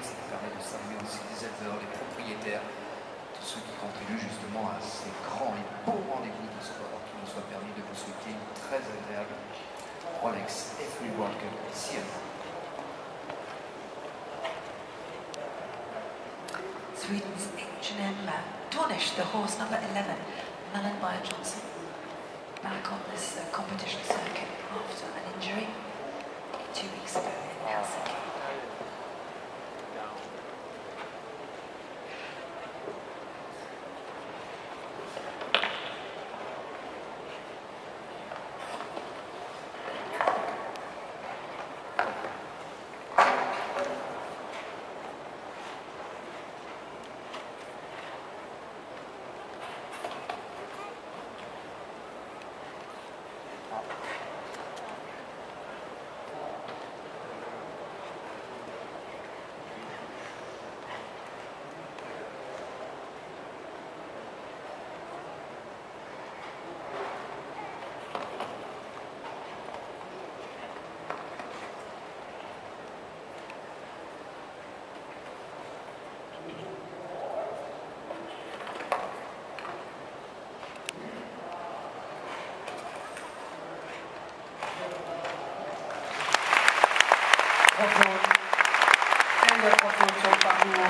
Ça permet de saluer aussi les éleveurs, les propriétaires, tous ceux qui contribuent justement à ces grands et beaux rendez-vous de sport qui nous soient permis de vous souhaiter une très agréable Rolex F1 World Cup ici à Sweden's H&M Tornish, the horse number 11, Mallenmeyer Johnson, back on this uh, competition circuit after an 古墳、戦力古墳昇格を